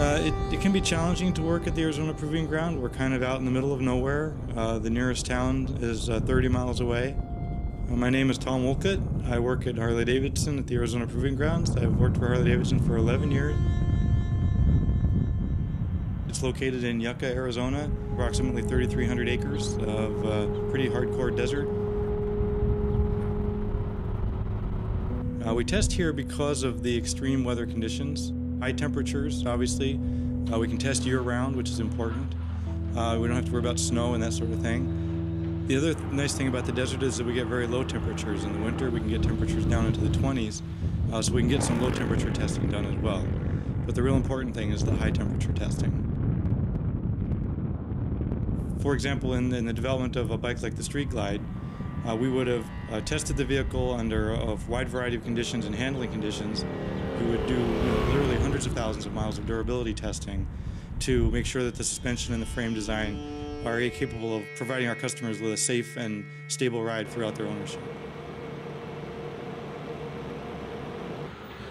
Uh, it, it, can be challenging to work at the Arizona Proving Ground. We're kind of out in the middle of nowhere. Uh, the nearest town is uh, 30 miles away. Uh, my name is Tom Wolcott. I work at Harley Davidson at the Arizona Proving Grounds. I've worked for Harley Davidson for 11 years. It's located in Yucca, Arizona, approximately 3,300 acres of uh, pretty hardcore desert. Uh, we test here because of the extreme weather conditions. High temperatures, obviously. Uh, we can test year round, which is important. Uh, we don't have to worry about snow and that sort of thing. The other th nice thing about the desert is that we get very low temperatures. In the winter, we can get temperatures down into the 20s, uh, so we can get some low temperature testing done as well. But the real important thing is the high temperature testing. For example, in, in the development of a bike like the Street Glide, uh, we would have uh, tested the vehicle under a wide variety of conditions and handling conditions. We would do you know, literally hundreds of thousands of miles of durability testing to make sure that the suspension and the frame design are capable of providing our customers with a safe and stable ride throughout their ownership.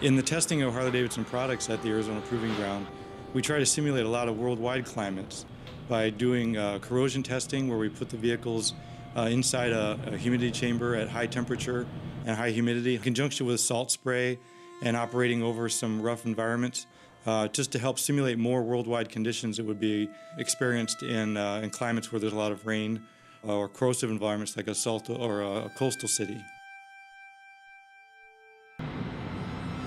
In the testing of Harley-Davidson products at the Arizona Proving Ground, we try to simulate a lot of worldwide climates by doing uh, corrosion testing where we put the vehicles uh, inside a, a, humidity chamber at high temperature and high humidity in conjunction with salt spray and operating over some rough environments uh, just to help simulate more worldwide conditions that would be experienced in, uh, in climates where there's a lot of rain or corrosive environments like a salt or a, coastal city.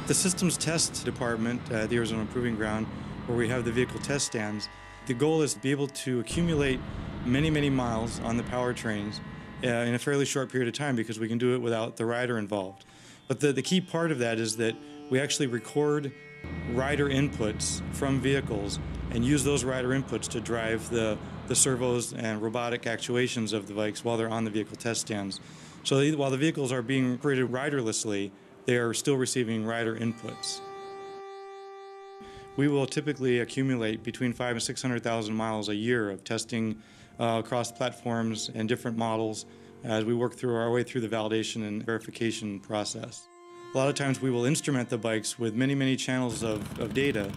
The systems test department at the Arizona Proving Ground, where we have the vehicle test stands, the goal is to be able to accumulate many, many miles on the powertrains uh, in a fairly short period of time because we can do it without the rider involved. But the, the key part of that is that we actually record rider inputs from vehicles and use those rider inputs to drive the, the servos and robotic actuations of the bikes while they're on the vehicle test stands. So they, while the vehicles are being operated riderlessly, they are still receiving rider inputs. We will typically accumulate between five and 600,000 miles a year of testing uh, across platforms and different models as we work through our way through the validation and verification process. A lot of times we will instrument the bikes with many, many channels of, of data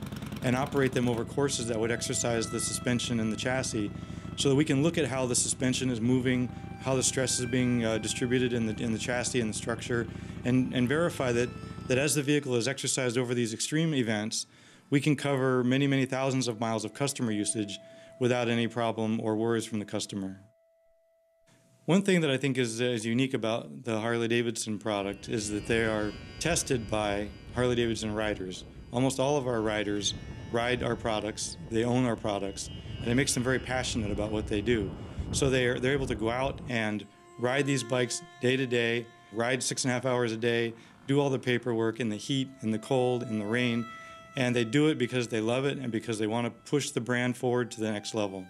and operate them over courses that would exercise the suspension and the chassis so that we can look at how the suspension is moving, how the stress is being uh, distributed in the, in the chassis and the structure, and, and verify that, that as the vehicle is exercised over these extreme events, we can cover many, many thousands of miles of customer usage without any problem or worries from the customer. One thing that I think is, uh, is unique about the Harley Davidson product is that they are tested by Harley Davidson riders. Almost all of our riders ride our products, they own our products, and it makes them very passionate about what they do. So they're, they're able to go out and ride these bikes day to day, ride six and a half hours a day, do all the paperwork in the heat, in the cold, in the rain, and they do it because they love it and because they want to push the brand forward to the next level.